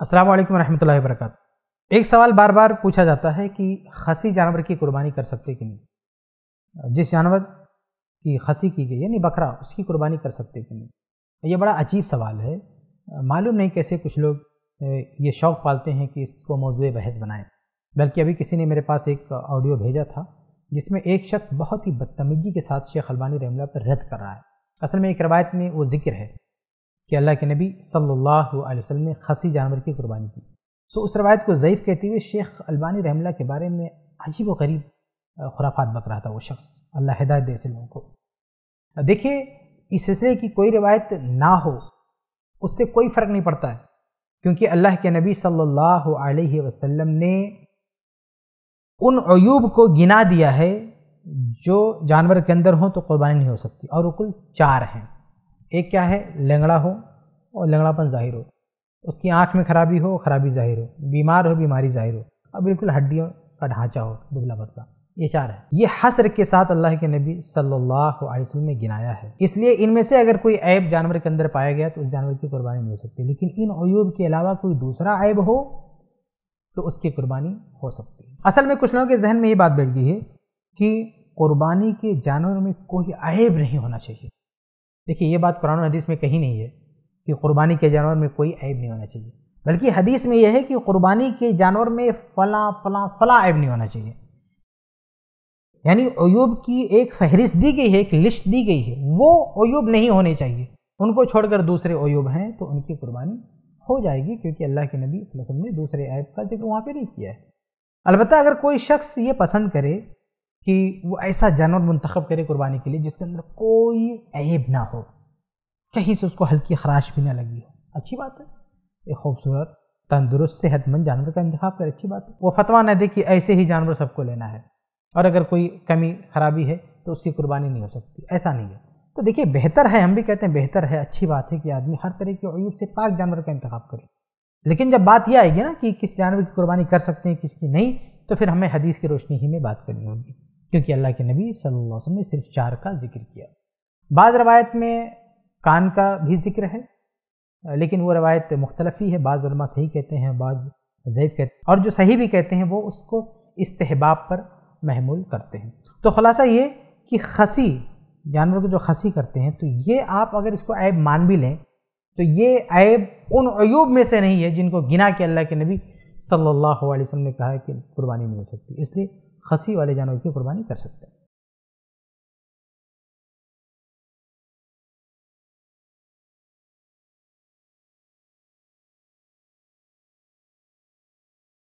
अस्सलाम वालेकुम रहमतुल्लाहि वबरकातुहू एक सवाल बार बार पूछा जाता है कि खसी जानवर की कुर्बानी कर सकते कि नहीं? जिस जानवर की खसी की गई, यानी बकरा, उसकी कुर्बानी कर सकते कि नहीं? ये बड़ा अजीब सवाल है। मालूम नहीं कैसे कुछ लोग ये शौक़ पालते हैं कि इसको मौजू बहस बनाएँ। बल्कि अभी किसी ने मेरे पास एक ऑडियो भेजा था, जिसमें एक शख्स बहुत ही बदतमीजी के साथ शेख अलबानी रहमला पर रद्द कर रहा है। असल में एक रवायत में वो ज़िक्र है। कि अल्लाह के नबी सल्लल्लाहु अलैहि वसल्लम ने खसी जानवर की कुर्बानी की। तो उस रवायत को ज़यीफ़ कहते हुए शेख अलबानी रहमला के बारे में अजीब व गरीब खुराफात बक रहा था वो शख्स। अल्लाह हिदायत दे लोगों को। देखिए, इस सिलसिले की कोई रवायत ना हो, उससे कोई फ़र्क नहीं पड़ता है, क्योंकि अल्लाह के नबी सल्लल्लाहु अलैहि वसल्लम ने उन अयूब को गिना दिया है, जो जानवर के अंदर हों तो कुर्बानी नहीं हो सकती, और वो कुल चार हैं। एक क्या है? लंगड़ा हो और लंगड़ापन ज़ाहिर हो। उसकी आँख में खराबी हो, खराबी ज़ाहिर हो। बीमार हो, बीमारी ज़ाहिर हो। और बिल्कुल हड्डियों का ढांचा हो, दुबला पतला। ये चार है। ये हसर के साथ अल्लाह के नबी सल्लल्लाहु अलैहि वसल्लम ने गिनाया है। इसलिए इनमें से अगर कोई ऐब जानवर के अंदर पाया गया तो उस जानवर की कुर्बानी नहीं हो सकती। लेकिन इन अयूब के अलावा कोई दूसरा ऐब हो तो उसकी कुर्बानी हो सकती है। असल में कुछ लोगों के जहन में ये बात बैठ गई है कि कुर्बानी के जानवर में कोई ऐब नहीं होना चाहिए। देखिए, ये बात कुरान हदीस में कहीं नहीं है कि कुर्बानी के जानवर में कोई ऐब नहीं होना चाहिए। बल्कि हदीस में यह है कि कुर्बानी के जानवर में फला फला फला ऐब नहीं होना चाहिए। यानी अयूब की एक फहरिस्त दी गई है, एक लिस्ट दी गई है, वो अयूब नहीं होने चाहिए। उनको छोड़कर दूसरे अयूब हैं तो उनकी कुर्बानी हो जाएगी, क्योंकि अल्लाह के नबी वसल्लम ने दूसरे ऐब का ज़िक्र वहाँ पर नहीं किया है। अलबत्त अगर कोई शख्स ये पसंद करे कि वो ऐसा जानवर मंतखब करे कुर्बानी के लिए जिसके अंदर कोई ऐब ना हो। कहीं से उसको हल्की खराश भी ना लगी हो। अच्छी बात है। एक खूबसूरत, तंदुरुस्त, सेहतमंद जानवर का इंतखब करे। अच्छी बात है। वो फतवा न दे कि ऐसे ही जानवर सबको लेना है। और अगर कोई कमी, खराबी है तो उसकी कुर्बानी नहीं हो सकती। ऐसा नहीं है। तो देखिए, बेहतर है, हम भी कहते हैं बेहतर है, अच्छी बात है कि आदमी हर तरह के अयूब से पाक जानवर का इंतखब करे। लेकिन जब बात यह आएगी ना कि किस जानवर की कुर्बानी कर सकते हैं, किसकी नहीं तो फिर हमें हदीस की रोशनी ही में बात करनी होगी। क्योंकि अल्लाह के नबी सल्लल्लाहु अलैहि वसल्लम ने सिर्फ़ चार का ज़िक्र किया। बाज़ रवायत में कान का भी ज़िक्र है, लेकिन वो रवायत मुख्तलफ ही, बाज़ सही कहते हैं, बाज़ ज़ैफ़ कहते हैं, और जो सही भी कहते हैं वो उसको इस्तेहबाब पर महमूल करते हैं। तो ख़ुलासा ये कि खसी, जानवर को जो खसी करते हैं तो ये आप अगर इसको ऐब मान भी लें तो ये ऐब उन अयूब में से नहीं है जिनको गिना के अल्लाह के नबी सल्लल्लाहु अलैहि वसल्लम ने कहा है कि कुर्बानी नहीं हो। सकती इसलिए खसी वाले जानवर की कुर्बानी कर सकते हैं।